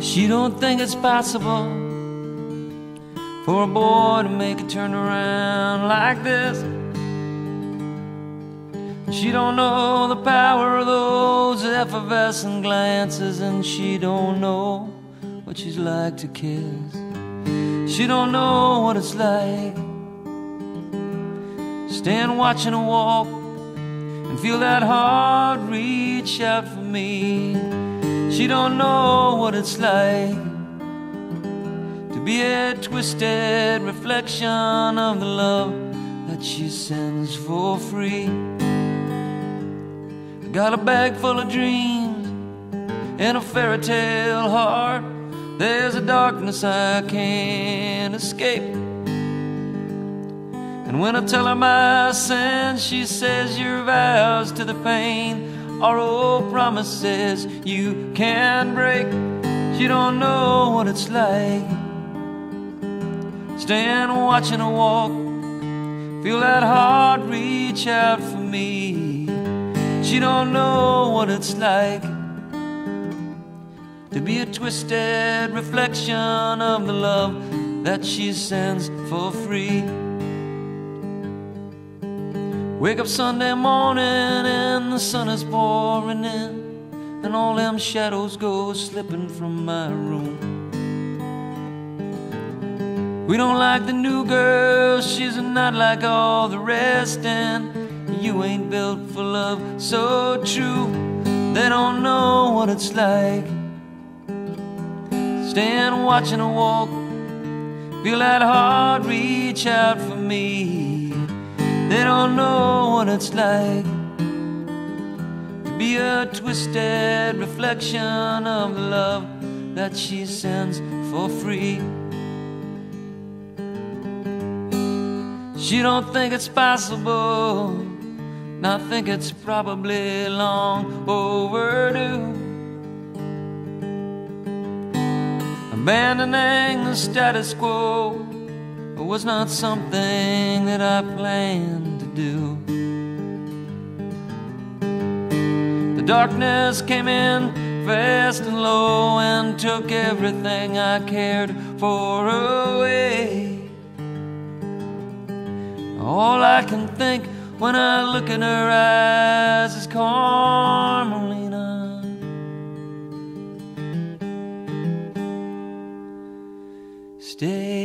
She don't think it's possible for a boy to make a turn around like this. She don't know the power of those effervescent glances, and she don't know what she's like to kiss. She don't know what it's like. Stand watching her walk and feel that heart reach out for me. She don't know what it's like to be a twisted reflection of the love that she sends for free. I got a bag full of dreams and a fairy tale heart. There's a darkness I can't escape. And when I tell her my sins, she says your vows to the pain are old promises you can't break. She don't know what it's like. Stand watching her walk, feel that heart reach out for me. She don't know what it's like to be a twisted reflection of the love that she sends for free. Wake up Sunday morning and the sun is pouring in, and all them shadows go slipping from my room. We don't like the new girl, she's not like all the rest, and you ain't built for love so true. They don't know what it's like. Stand watching her walk, feel that heart reach out for me. They don't know what it's like to be a twisted reflection of the love that she sends for free. She don't think it's possible, and I think it's probably long overdue. Abandoning the status quo was not something that I planned to do. The darkness came in fast and low and took everything I cared for away. All I can think when I look in her eyes is Carmelina. Stay.